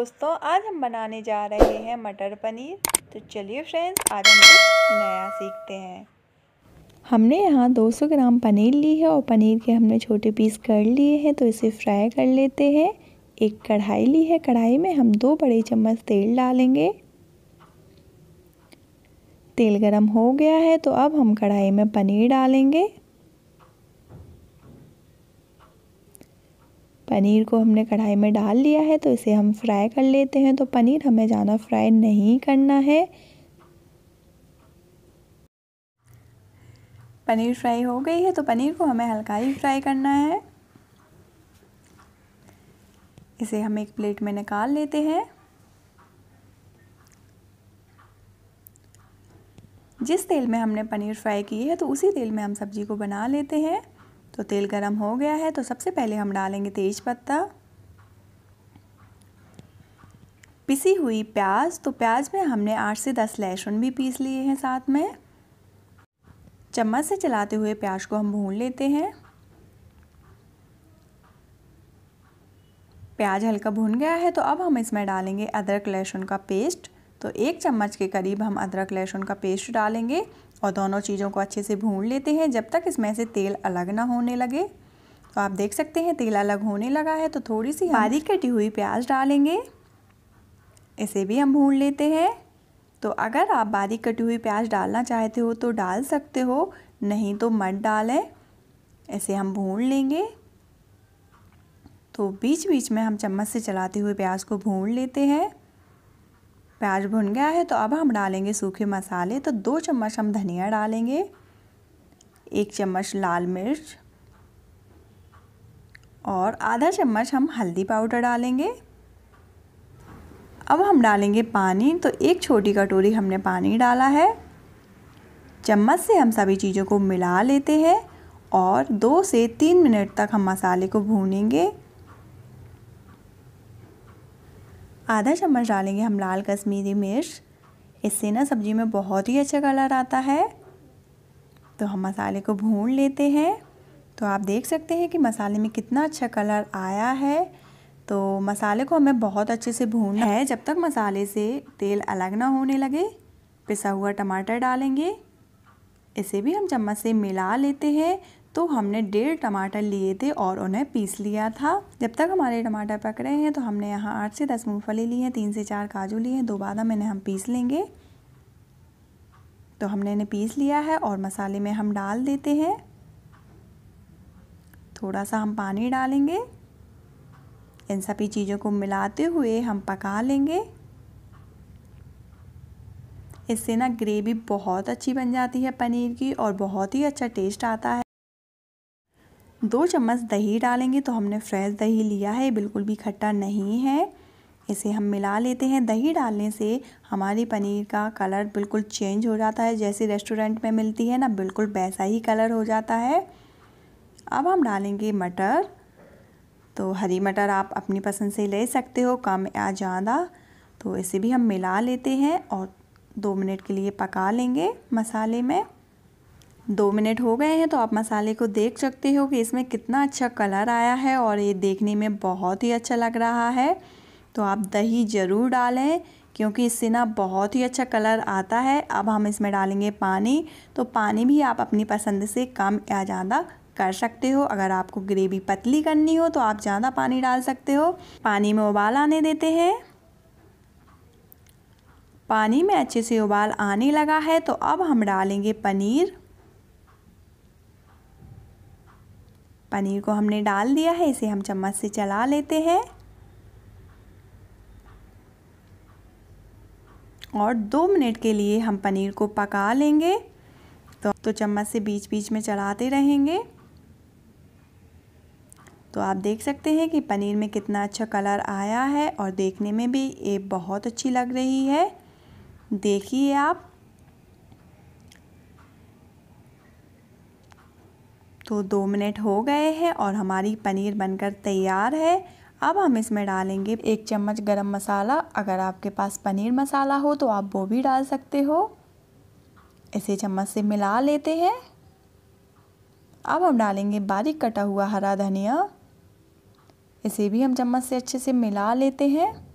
दोस्तों, आज हम बनाने जा रहे हैं मटर पनीर। तो चलिए फ्रेंड्स, आज हम कुछ नया सीखते हैं। हमने यहाँ 200 ग्राम पनीर ली है और पनीर के हमने छोटे पीस कर लिए हैं तो इसे फ्राई कर लेते हैं। एक कढ़ाई ली है, कढ़ाई में हम दो बड़े चम्मच तेल डालेंगे। तेल गरम हो गया है तो अब हम कढ़ाई में पनीर डालेंगे। पनीर को हमने कढ़ाई में डाल लिया है तो इसे हम फ्राई कर लेते हैं। तो पनीर हमें ज़्यादा फ्राई नहीं करना है। पनीर फ्राई हो गई है तो पनीर को हमें हल्का ही फ्राई करना है। इसे हम एक प्लेट में निकाल लेते हैं। जिस तेल में हमने पनीर फ्राई की है तो उसी तेल में हम सब्ज़ी को बना लेते हैं। तो तेल गरम हो गया है तो सबसे पहले हम डालेंगे तेज पत्ता पिसी हुई प्याज तो प्याज में हमने आठ से दस लहसुन भी पीस लिए हैं साथ में। चम्मच से चलाते हुए प्याज को हम भून लेते हैं। प्याज हल्का भुन गया है तो अब हम इसमें डालेंगे अदरक लहसुन का पेस्ट। तो एक चम्मच के करीब हम अदरक लहसुन का पेस्ट डालेंगे। और दोनों चीज़ों को अच्छे से भून लेते हैं। जब तक इसमें से तेल अलग ना होने लगे तो आप देख सकते हैं तेल अलग होने लगा है। तो थोड़ी सी बारीक कटी हुई प्याज डालेंगे। इसे भी हम भून लेते हैं। तो अगर आप बारीक कटी हुई प्याज डालना चाहते हो तो डाल सकते हो। नहीं तो मत डालें। इसे हम भून लेंगे। तो बीच बीच में हम चम्मच से चलाते हुए प्याज को भून लेते हैं। प्याज भुन गया है तो अब हम डालेंगे सूखे मसाले। तो दो चम्मच हम धनिया डालेंगे, एक चम्मच लाल मिर्च और आधा चम्मच हम हल्दी पाउडर डालेंगे। अब हम डालेंगे पानी तो एक छोटी कटोरी हमने पानी डाला है। चम्मच से हम सभी चीज़ों को मिला लेते हैं और दो से तीन मिनट तक हम मसाले को भूनेंगे। आधा चम्मच डालेंगे हम लाल कश्मीरी मिर्च। इससे ना सब्ज़ी में बहुत ही अच्छा कलर आता है। तो हम मसाले को भून लेते हैं। तो आप देख सकते हैं कि मसाले में कितना अच्छा कलर आया है। तो मसाले को हमें बहुत अच्छे से भूनना है। जब तक मसाले से तेल अलग ना होने लगे, पिसा हुआ टमाटर डालेंगे। इसे भी हम चम्मच से मिला लेते हैं। तो हमने डेढ़ टमाटर लिए थे और उन्हें पीस लिया था। जब तक हमारे टमाटर पक रहे हैं तो हमने यहाँ आठ से दस मूँगफली ली हैं, तीन से चार काजू लिए हैं, दो बादाम इन्हें हम पीस लेंगे। तो हमने इन्हें पीस लिया है और मसाले में हम डाल देते हैं। थोड़ा सा हम पानी डालेंगे। इन सभी चीज़ों को मिलाते हुए हम पका लेंगे। इससे ना ग्रेवी बहुत अच्छी बन जाती है पनीर की और बहुत ही अच्छा टेस्ट आता है। दो चम्मच दही डालेंगे तो हमने फ्रेश दही लिया है बिल्कुल भी खट्टा नहीं है। इसे हम मिला लेते हैं। दही डालने से हमारी पनीर का कलर बिल्कुल चेंज हो जाता है। जैसे रेस्टोरेंट में मिलती है ना, बिल्कुल वैसा ही कलर हो जाता है। अब हम डालेंगे मटर। तो हरी मटर आप अपनी पसंद से ले सकते हो, कम या ज़्यादा। तो इसे भी हम मिला लेते हैं और दो मिनट के लिए पका लेंगे मसाले में। दो मिनट हो गए हैं तो आप मसाले को देख सकते हो कि इसमें कितना अच्छा कलर आया है और ये देखने में बहुत ही अच्छा लग रहा है। तो आप दही ज़रूर डालें, क्योंकि इससे ना बहुत ही अच्छा कलर आता है। अब हम इसमें डालेंगे पानी तो पानी भी आप अपनी पसंद से कम या ज़्यादा कर सकते हो। अगर आपको ग्रेवी पतली करनी हो तो आप ज़्यादा पानी डाल सकते हो। पानी में उबाल आने देते हैं। पानी में अच्छे से उबाल आने लगा है तो अब हम डालेंगे पनीर। पनीर को हमने डाल दिया है, इसे हम चम्मच से चला लेते हैं। और दो मिनट के लिए हम पनीर को पका लेंगे। तो तो चम्मच से बीच बीच में चलाते रहेंगे। तो आप देख सकते हैं कि पनीर में कितना अच्छा कलर आया है और देखने में भी ये बहुत अच्छी लग रही है। देखिए आप। तो दो मिनट हो गए हैं और हमारी पनीर बनकर तैयार है। अब हम इसमें डालेंगे एक चम्मच गरम मसाला। अगर आपके पास पनीर मसाला हो तो आप वो भी डाल सकते हो। इसे चम्मच से मिला लेते हैं। अब हम डालेंगे बारीक कटा हुआ हरा धनिया। इसे भी हम चम्मच से अच्छे से मिला लेते हैं।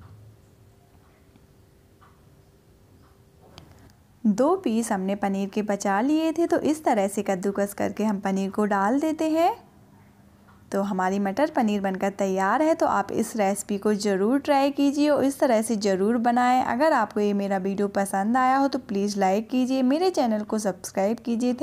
दो पीस हमने पनीर के बचा लिए थे तो इस तरह से कद्दूकस करके हम पनीर को डाल देते हैं। तो हमारी मटर पनीर बनकर तैयार है तो आप इस रेसिपी को ज़रूर ट्राई कीजिए और इस तरह से ज़रूर बनाएँ। अगर आपको ये मेरा वीडियो पसंद आया हो तो प्लीज़ लाइक कीजिए, मेरे चैनल को सब्सक्राइब कीजिए।